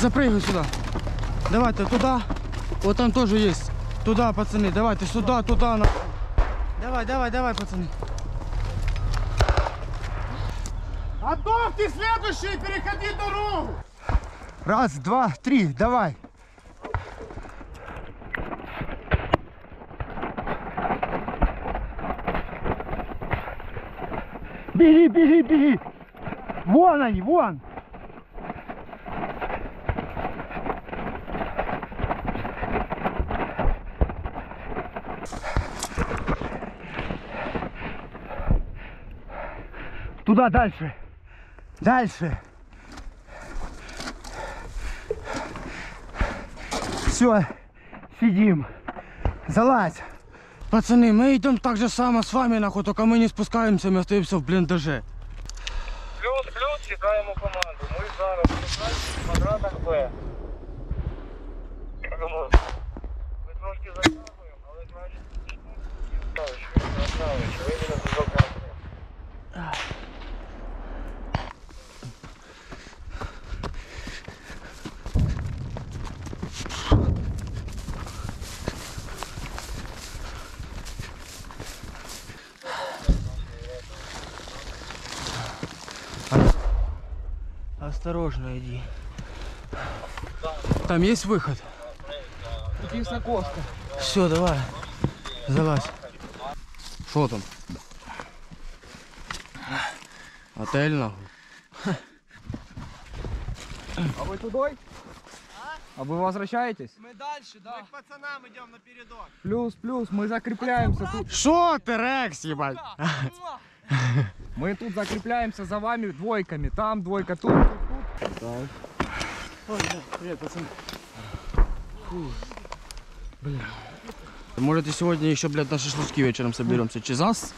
Запрыгивай сюда. Давайте туда. Вот там тоже есть. Туда, пацаны. Давайте сюда, туда. На... Давай, давай, давай, пацаны. Готовьте следующий, переходи дорогу. Раз, два, три, давай. Беги, беги, беги. Вон они, вон. Туда дальше. Дальше. Все, сидим. Залазь. Пацаны, мы идем так же само с вами, нахуй, только мы не спускаемся, мы остаемся в блиндаже. Плюс, плюс, чекаємо команду. Ми зараз в квадратах Б. Осторожно иди. Там есть выход? Тут есть окошко. Все, давай. Залазь. Что там? Отель нахуй. А вы тудой? А вы возвращаетесь? Мы дальше, да. к пацанам идем на передок. Плюс, плюс, мы закрепляемся тут. Что ты, Рекс, ебать? Мы тут закрепляемся за вами двойками. Там двойка, тут, тут, тут. Привет, пацаны. Бля. Может и сегодня еще, блядь, на шашлычки вечером соберемся. Чизас?